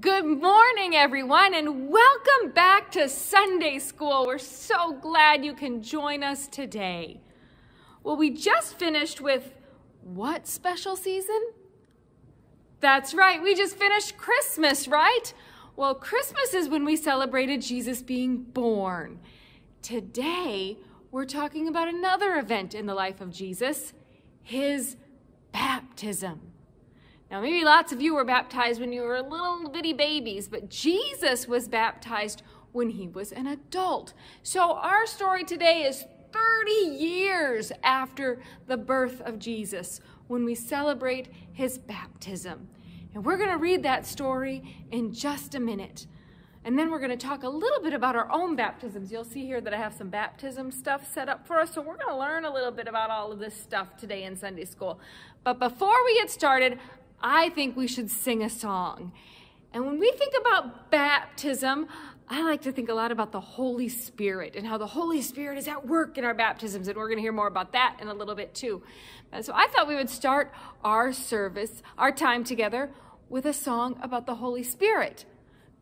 Good morning, everyone, and welcome back to Sunday School. We're so glad you can join us today. Well, we just finished with what special season? That's right, we just finished Christmas, right? Well, Christmas is when we celebrated Jesus being born. Today, we're talking about another event in the life of Jesus, his baptism. Now, maybe lots of you were baptized when you were little bitty babies, but Jesus was baptized when he was an adult. So our story today is 30 years after the birth of Jesus when we celebrate his baptism. And we're going to read that story in just a minute. And then we're going to talk a little bit about our own baptisms. You'll see here that I have some baptism stuff set up for us. So we're going to learn a little bit about all of this stuff today in Sunday school. But before we get started, I think we should sing a song. And when we think about baptism, I like to think a lot about the Holy Spirit and how the Holy Spirit is at work in our baptisms. And we're going to hear more about that in a little bit too. And so I thought we would start our service, our time together, with a song about the Holy Spirit.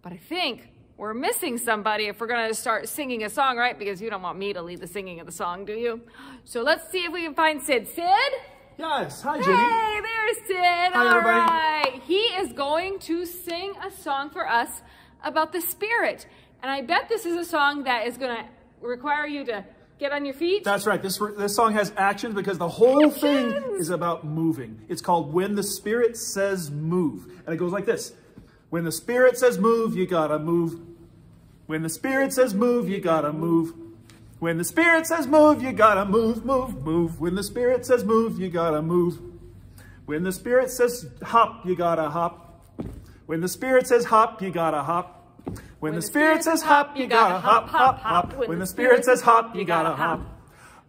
But I think we're missing somebody if we're going to start singing a song, right? Because you don't want me to lead the singing of the song, do you? So let's see if we can find Sid. Sid? Yes. Hi, Jenny. Hey, there's Sid. Hi, All everybody. right. He is going to sing a song for us about the Spirit. And I bet this is a song that is going to require you to get on your feet. That's right. This this song has action because the whole thing is about moving. It's called When the Spirit Says Move. And it goes like this. When the Spirit says move, you gotta move. When the Spirit says move, you gotta move. When the Spirit says move, you gotta move, move, move. When the Spirit says move, you gotta move. When the Spirit says hop, you gotta hop. When the Spirit says hop, you gotta hop. When the Spirit says hop, you gotta hop, hop, hop. When the Spirit says hop, you gotta hop.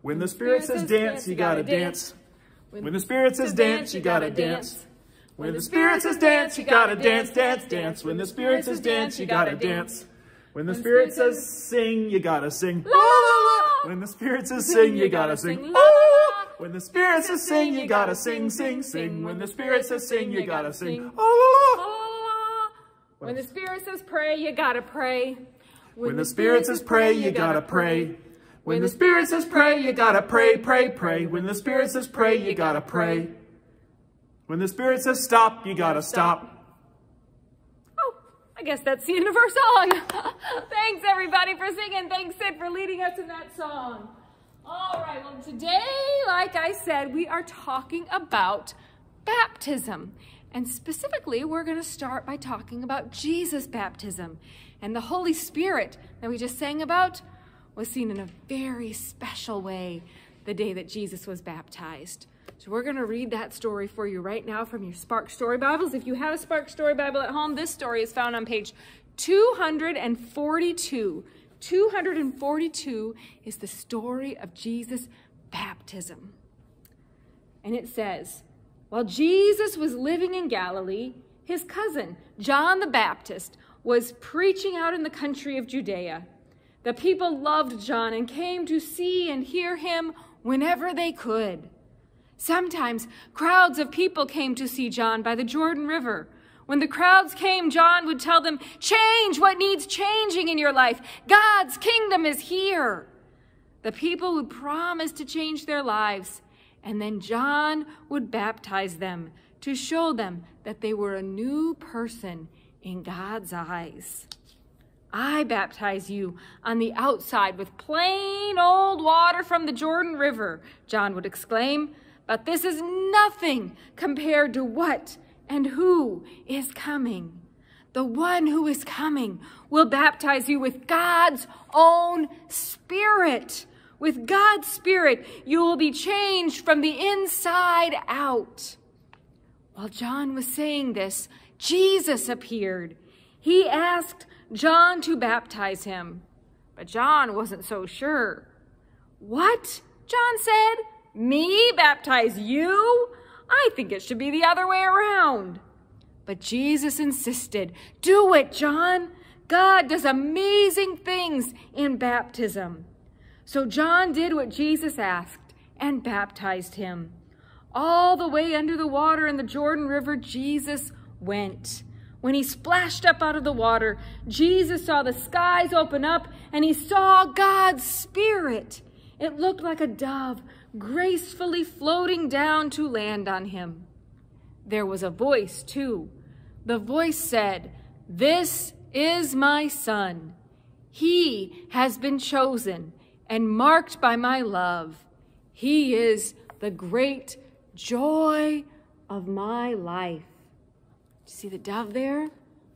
When the Spirit says dance, you gotta dance. When the Spirit says dance, you gotta dance. When the Spirit says dance, you gotta dance, dance, dance. When the Spirit says dance, you gotta dance. When the Spirit says sing, you gotta sing. La, la, la. When the Spirit says sing, you gotta sing. La. When the Spirit says sing, you gotta sing, sing, sing. When the Spirit says sing, you gotta sing. Oh, la. When the Spirit says pray, you gotta pray. When the Spirit says pray, you gotta pray. When the Spirit says pray, you gotta pray, pray, pray. When the Spirit says pray, you gotta pray. When the Spirit says stop, you gotta stop. I guess that's the end of our song. Thanks, everybody, for singing. Thanks, Sid, for leading us in that song. All right, well, today, like I said, we are talking about baptism. And specifically, we're going to start by talking about Jesus' baptism. And the Holy Spirit that we just sang about was seen in a very special way the day that Jesus was baptized. So we're going to read that story for you right now from your Spark Story Bibles. If you have a Spark Story Bible at home, this story is found on page 242. 242 is the story of Jesus' baptism. And it says, While Jesus was living in Galilee, his cousin, John the Baptist, was preaching out in the country of Judea. The people loved John and came to see and hear him whenever they could. Sometimes crowds of people came to see John by the Jordan River. When the crowds came, John would tell them, Change what needs changing in your life. God's kingdom is here. The people would promise to change their lives, and then John would baptize them to show them that they were a new person in God's eyes. I baptize you on the outside with plain old water from the Jordan River, John would exclaim. But this is nothing compared to what and who is coming. The one who is coming will baptize you with God's own Spirit. With God's Spirit, you will be changed from the inside out. While John was saying this, Jesus appeared. He asked John to baptize him, but John wasn't so sure. What? John said. Me baptize you? I think it should be the other way around. But Jesus insisted, Do it, John. God does amazing things in baptism. So John did what Jesus asked and baptized him. All the way under the water in the Jordan River, Jesus went. When he splashed up out of the water, Jesus saw the skies open up and he saw God's Spirit. It looked like a dove gracefully floating down to land on him. There was a voice, too. The voice said, This is my son. He has been chosen and marked by my love. He is the great joy of my life You see the dove there?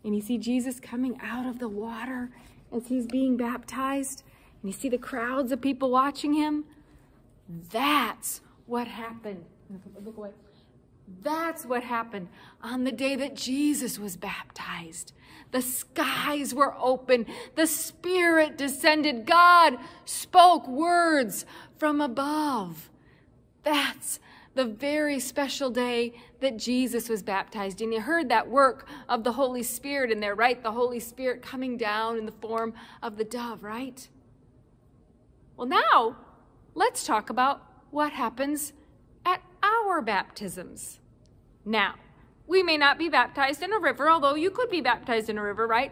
And you see Jesus coming out of the water as he's being baptized? And you see the crowds of people watching him? That's what happened. Look away. That's what happened on the day that Jesus was baptized. The skies were open. The Spirit descended. God spoke words from above. That's the very special day that Jesus was baptized. And you heard that work of the Holy Spirit in there, right? The Holy Spirit coming down in the form of the dove, right? Well, now let's talk about what happens at our baptisms. Now, we may not be baptized in a river, although you could be baptized in a river, right?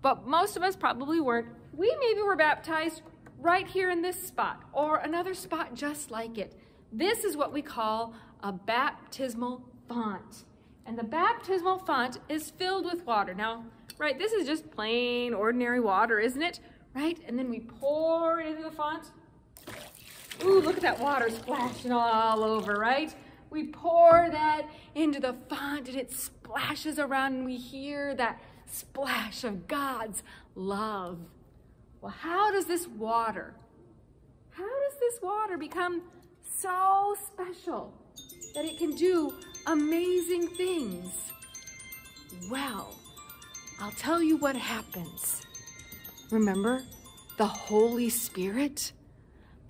But most of us probably weren't. We maybe were baptized right here in this spot or another spot just like it. This is what we call a baptismal font. And the baptismal font is filled with water. Now, right, this is just plain, ordinary water, isn't it? Right? And then we pour it into the font. Ooh, look at that water splashing all over, right? We pour that into the font and it splashes around and we hear that splash of God's love. Well, how does this water, how does this water become so special that it can do amazing things. Well, I'll tell you what happens. Remember the Holy Spirit?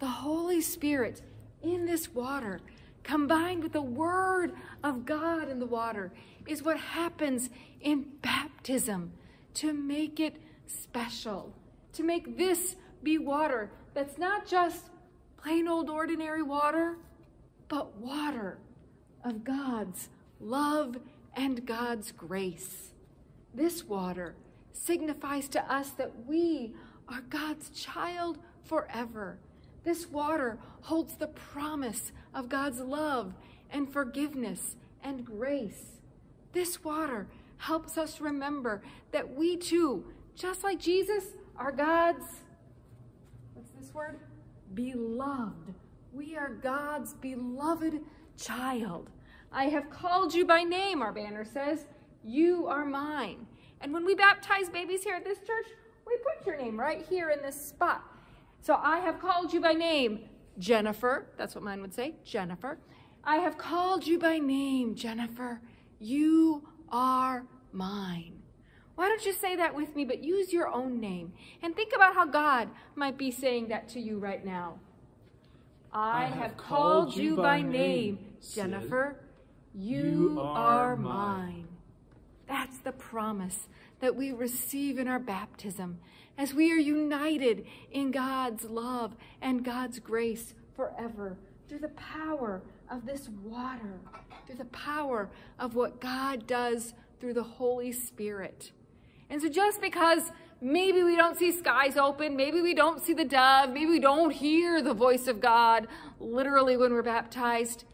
The Holy Spirit in this water, combined with the Word of God in the water, is what happens in baptism to make it special, to make this be water that's not just plain old ordinary water, but water of God's love and God's grace. This water signifies to us that we are God's child forever. This water holds the promise of God's love and forgiveness and grace. This water helps us remember that we too, just like Jesus, are God's, what's this word? beloved. We are God's beloved child. I have called you by name, our banner says. You are mine. And when we baptize babies here at this church, we put your name right here in this spot. So I have called you by name, Jennifer. That's what mine would say, Jennifer. I have called you by name, Jennifer. You are mine. Why don't you say that with me, but use your own name and think about how God might be saying that to you right now. I, I have, have called, called you by name, Jennifer. You, you are, are mine. That's the promise that we receive in our baptism as we are united in God's love and God's grace forever through the power of this water, through the power of what God does through the Holy Spirit. And so just because maybe we don't see skies open, maybe we don't see the dove, maybe we don't hear the voice of God literally when we're baptized,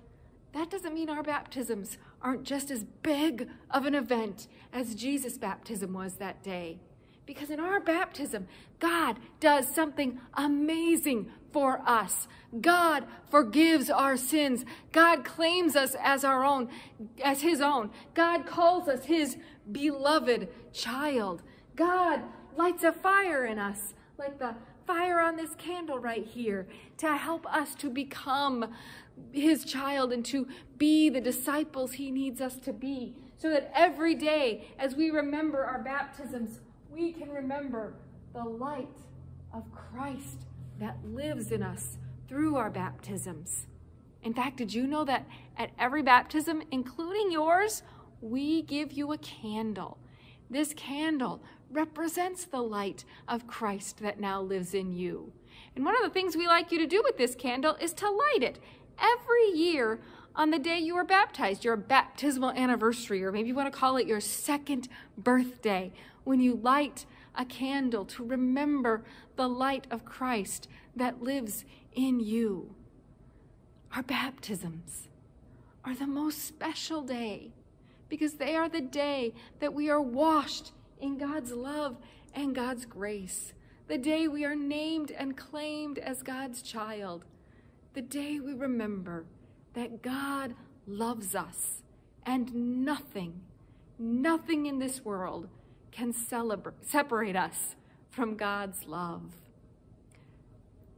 that doesn't mean our baptisms aren't just as big of an event as Jesus' baptism was that day. Because in our baptism, God does something amazing for us. God forgives our sins. God claims us as our own, as his own. God calls us his beloved child. God lights a fire in us, like the fire on this candle right here, to help us to become his child and to be the disciples he needs us to be. So that every day, as we remember our baptisms, we can remember the light of Christ that lives in us through our baptisms. In fact, did you know that at every baptism, including yours, we give you a candle. This candle represents the light of Christ that now lives in you. And one of the things we like you to do with this candle is to light it every year on the day you were baptized, your baptismal anniversary, or maybe you want to call it your second birthday, when you light a candle to remember the light of Christ that lives in you. Our baptisms are the most special day because they are the day that we are washed in God's love and God's grace, the day we are named and claimed as God's child, the day we remember that God loves us and nothing, nothing in this world can separate us from God's love.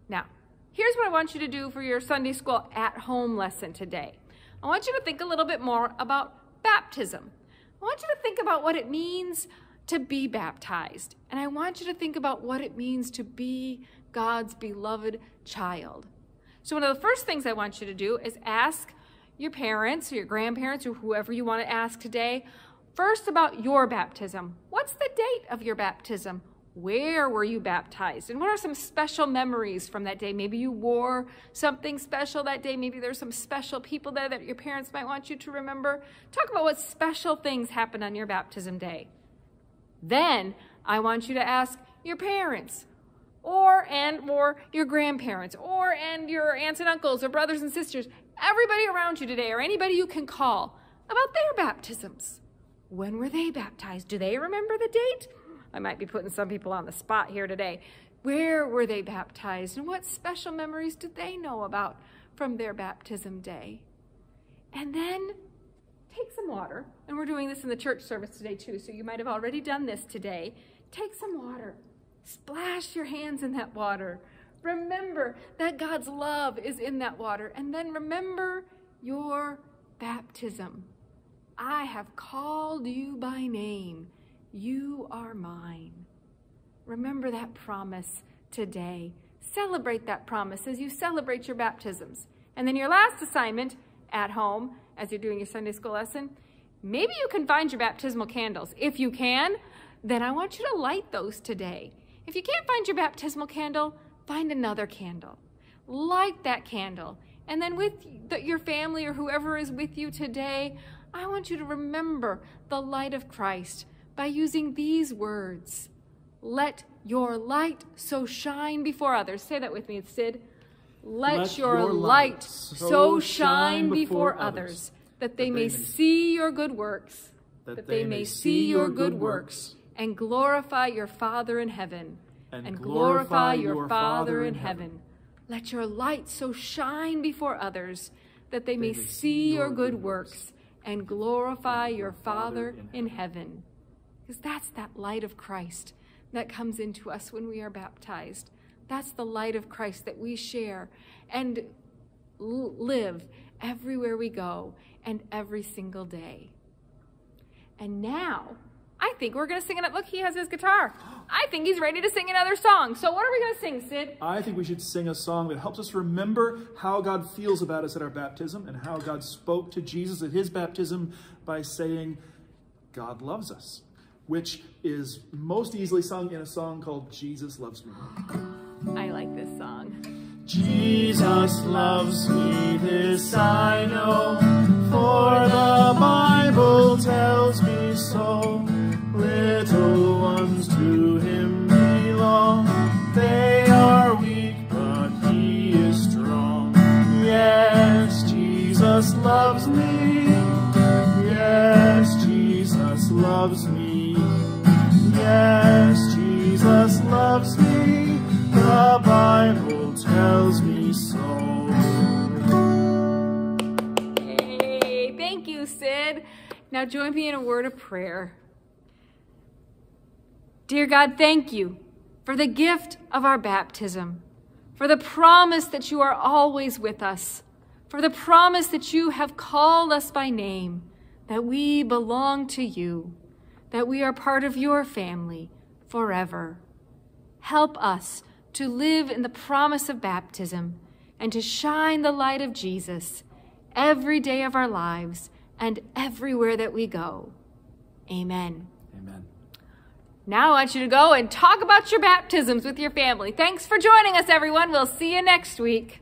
Now, here's what I want you to do for your Sunday school at home lesson today. I want you to think a little bit more about baptism. I want you to think about what it means to be baptized. And I want you to think about what it means to be God's beloved child. So one of the first things I want you to do is ask your parents or your grandparents or whoever you want to ask today, first about your baptism. What's the date of your baptism? Where were you baptized? And what are some special memories from that day? Maybe you wore something special that day. Maybe there's some special people there that your parents might want you to remember. Talk about what special things happened on your baptism day. Then I want you to ask your parents or and or your grandparents or and your aunts and uncles or brothers and sisters, everybody around you today or anybody you can call about their baptisms. When were they baptized? Do they remember the date? I might be putting some people on the spot here today. Where were they baptized and what special memories did they know about from their baptism day? And then take some water, and we're doing this in the church service today too, so you might have already done this today. Take some water, splash your hands in that water. Remember that God's love is in that water, and then remember your baptism. I have called you by name. You are mine. Remember that promise today. Celebrate that promise as you celebrate your baptisms. And then your last assignment at home, as you're doing your Sunday school lesson, maybe you can find your baptismal candles. If you can, then I want you to light those today. If you can't find your baptismal candle, find another candle. Light that candle. And then with your family or whoever is with you today, I want you to remember the light of Christ by using these words. Let your light so shine before others. Say that with me, Sid. Let, Let your, your, light so shine before others, that they, that may, they may see your good works, that, that they, they may see your good works, and glorify your Father in heaven, and, and glorify your Father in heaven. Let your light so shine before others, that they may see your good works, and glorify your Father in heaven. Because that's that light of Christ that comes into us when we are baptized. That's the light of Christ that we share and live everywhere we go and every single day. And now, I think we're going to sing it. Look, he has his guitar. I think he's ready to sing another song. So what are we going to sing, Sid? I think we should sing a song that helps us remember how God feels about us at our baptism and how God spoke to Jesus at his baptism by saying, God loves us which is most easily sung in a song called Jesus Loves Me. I like this song. Jesus loves me, this I know, loves me. Yes, Jesus loves me, the Bible tells me so. Hey, thank you, Sid. Now join me in a word of prayer. Dear God, thank you for the gift of our baptism, for the promise that you are always with us, for the promise that you have called us by name, that we belong to you that we are part of your family forever. Help us to live in the promise of baptism and to shine the light of Jesus every day of our lives and everywhere that we go. Amen. Amen. Now I want you to go and talk about your baptisms with your family. Thanks for joining us, everyone. We'll see you next week.